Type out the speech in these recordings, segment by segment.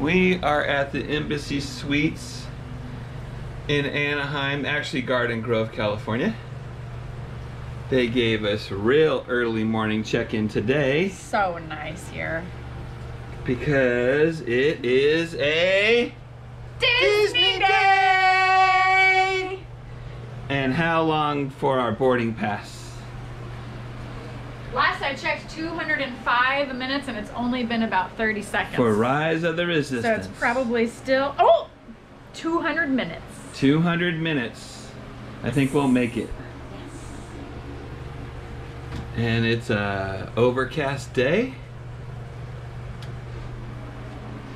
We are at the Embassy Suites in Anaheim, actually Garden Grove, California. They gave us real early morning check-in today So nice here. because it is a Disney Day! and how long for our boarding pass? Last I checked, 205 minutes, and it's only been about 30 seconds. For Rise of the Resistance. so it's probably still, oh, 200 minutes. 200 minutes. I think we'll make it. And it's a overcast day.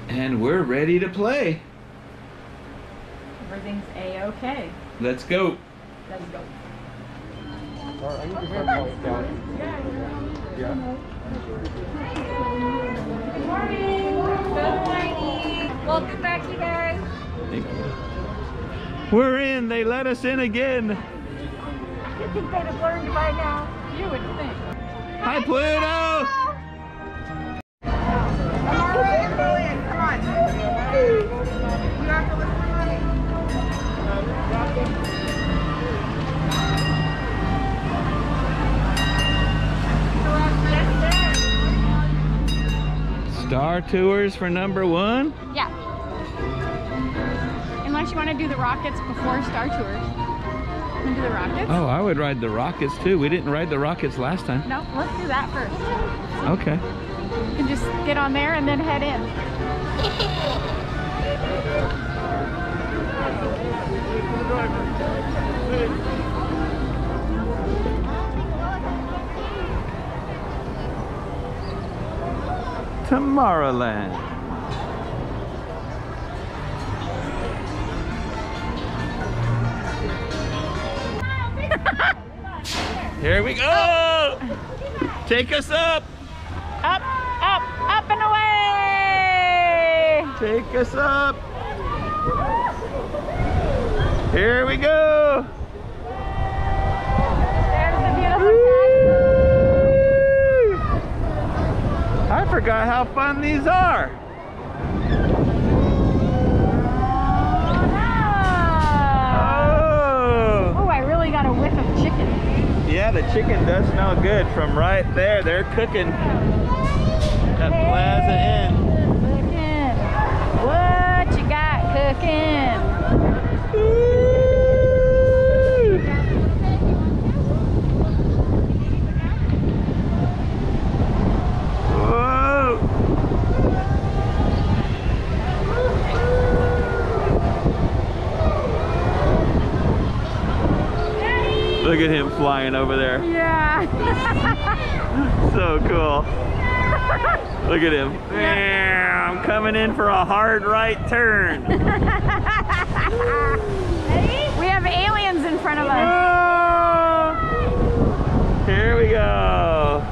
And we're ready to play. Everything's a-okay. Let's go. Let's go. Good morning. Good morning. Welcome back, you guys. Thank you. We're in. They let us in again. You think they'd have learned by now? You would think. Hi, Pluto. Star Tours for number one. Yeah. Unless you want to do the rockets before Star Tours. Want to do the rockets? Oh, I would ride the Rockets too. We didn't ride the Rockets last time. No, let's do that first. Okay. You can just get on there and then head in. Tomorrowland. Here we go! Take us up! Up, up, up and away! Take us up! Here we go! There's the beautiful I forgot how fun these are. Oh, Oh! I really got a whiff of chicken. Yeah, the chicken does smell good from right there. They're cooking at Plaza Inn. Cooking. What you got cooking? Whoa! Look at him flying over there. Yeah. So cool. Look at him. Yeah, I'm coming in for a hard right turn. we have aliens in front of us. Oh! Here we go.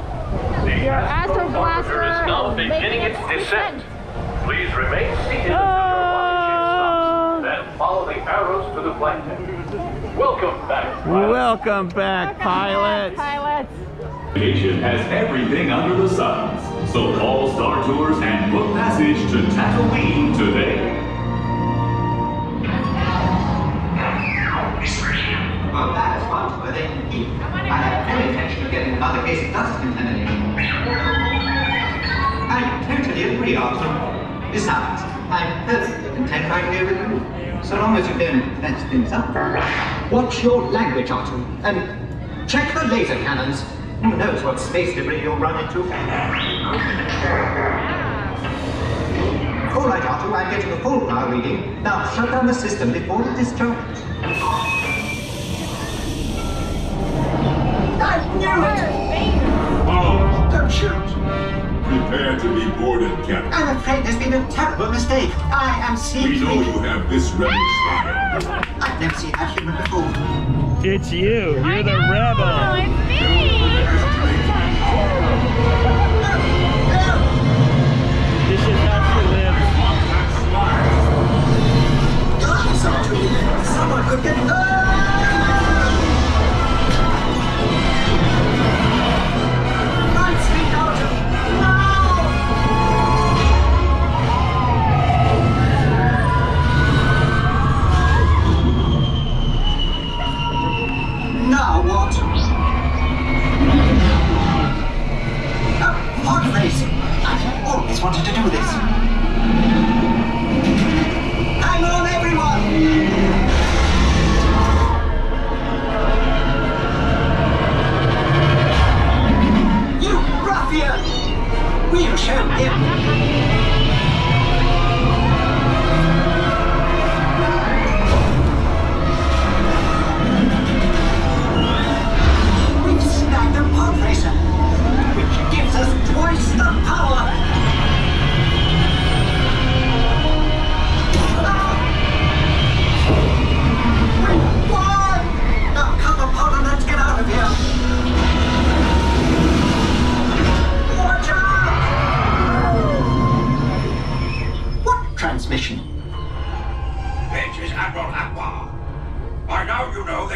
Your Astro Blaster is now beginning its its descent. Please remain seated Oh. until your rocket stops. Then follow the arrows to the flight deck. Welcome back. pilot. Welcome back, pilots. Pilots. Nation has everything under the sun. So call Star Tours and book passage to Tatooine today. Well, that is one where they can keep. I have no intention of getting another case of dust contamination. I totally agree, Arthur. Besides, I'm perfectly content right here with you, so long as you don't mess things up. Watch your language, Arthur, and check the laser cannons. Who knows what space debris you'll run into? All right, Arthur, I'm getting a full power reading. Now shut down the system before it discharges. Mistake. I am We secretly... know you have this rebel style. I've never seen that human before. It's you. You're the Oh, rebel. it's me. This is how she lives. Someone could get... My this. Hang on, everyone! You ruffian! We'll show him.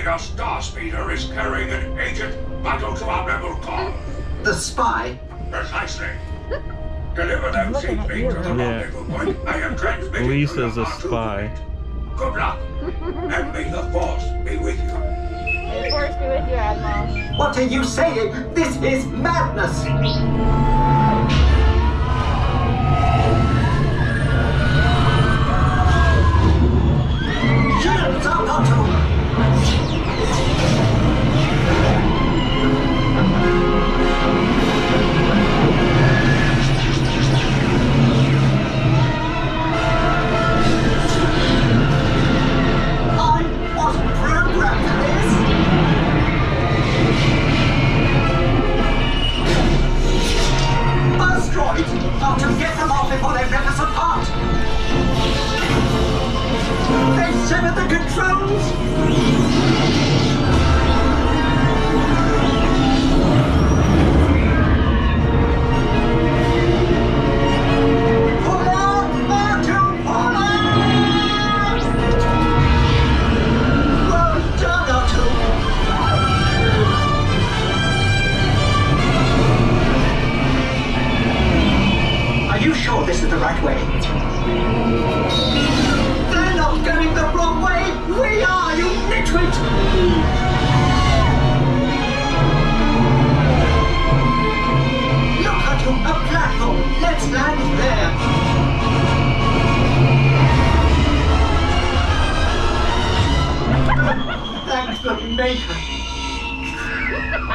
Now you know that your star speeder is carrying an agent vital to our rebel cause. The spy? Precisely. Deliver them safely to the Yeah. rendezvous point. I am transmitting to Lisa's your a R2 spy. unit. Good luck, and may the force be with you. May the force be with you, Admiral. What are you saying? This is madness! Severed the controls!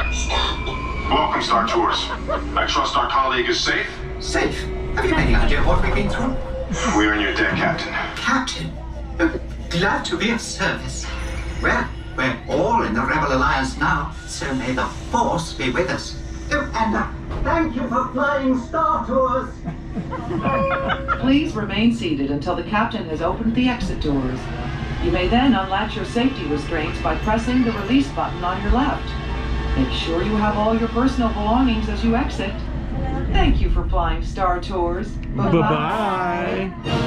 Welcome, Star Tours. I trust our colleague is safe. Safe? Have you any idea what we've been through? We're in your debt, Captain. Captain, uh, glad to be of service. Well, we're all in the Rebel Alliance now, so may the Force be with us. Oh, and uh, thank you for flying Star Tours. Please remain seated until the captain has opened the exit doors. You may then unlatch your safety restraints by pressing the release button on your left. Make sure you have all your personal belongings as you exit. Thank you for flying Star Tours. Bye bye.